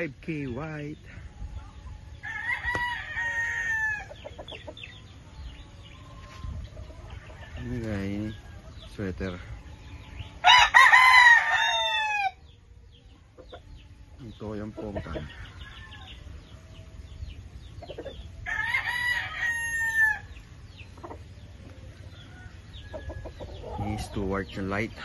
5K white. Ano guys ini? Sweater. Ito yung pongkan. Ni Stuart yung light.